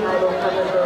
title for the girls begins in 2025.「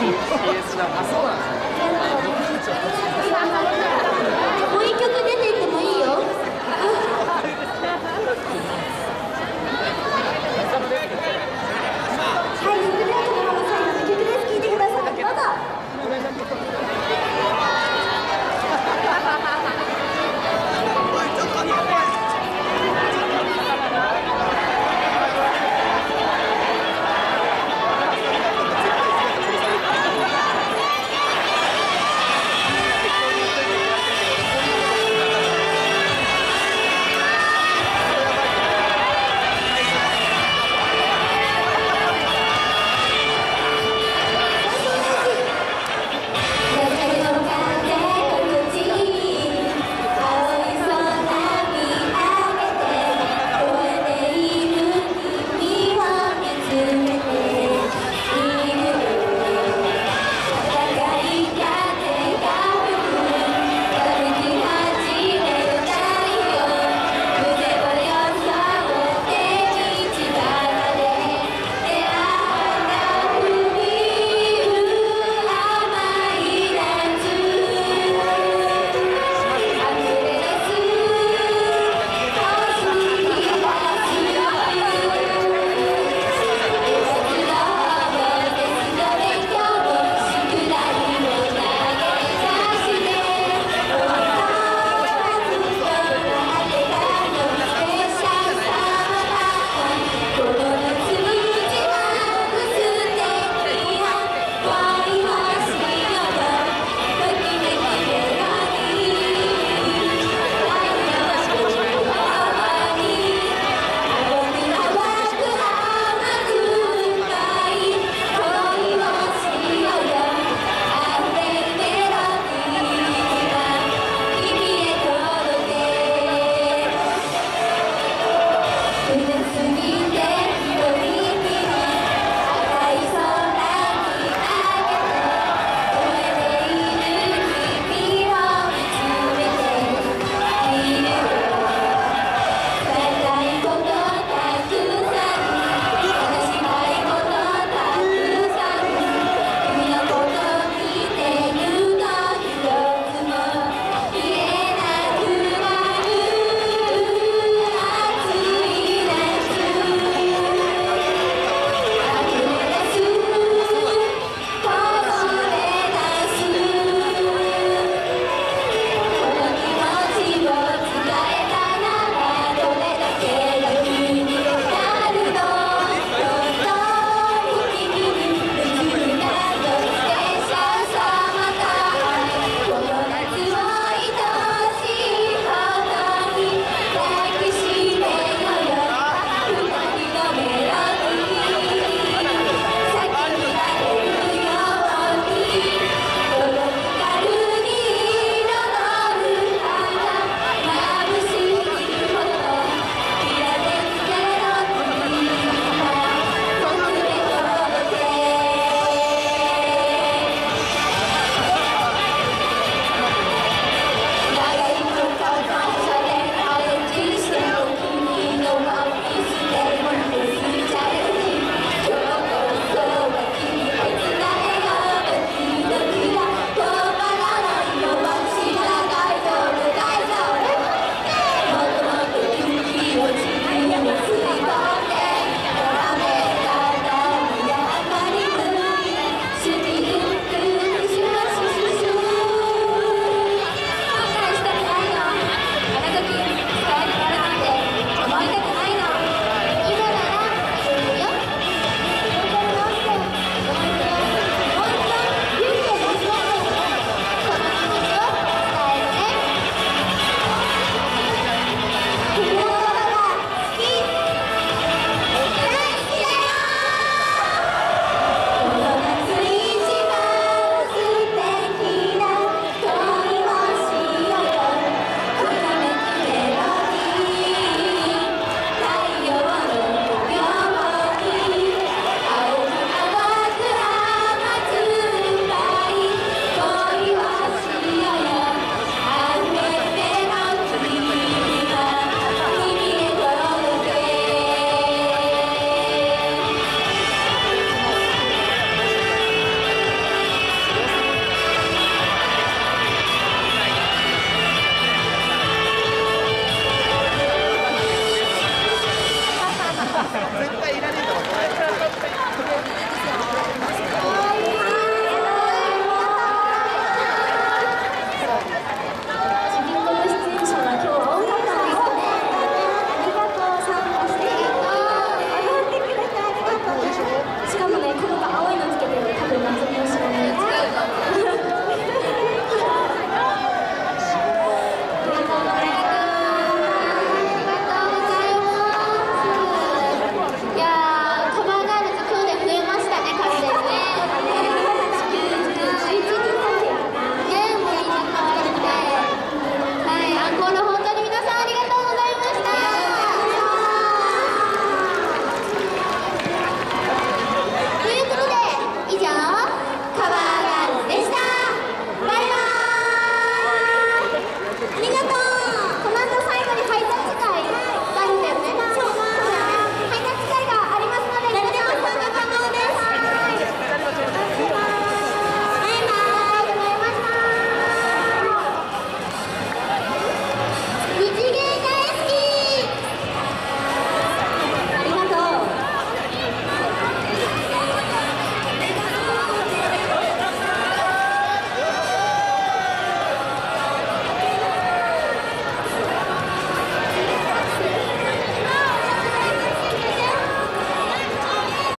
CS だあそうなんですね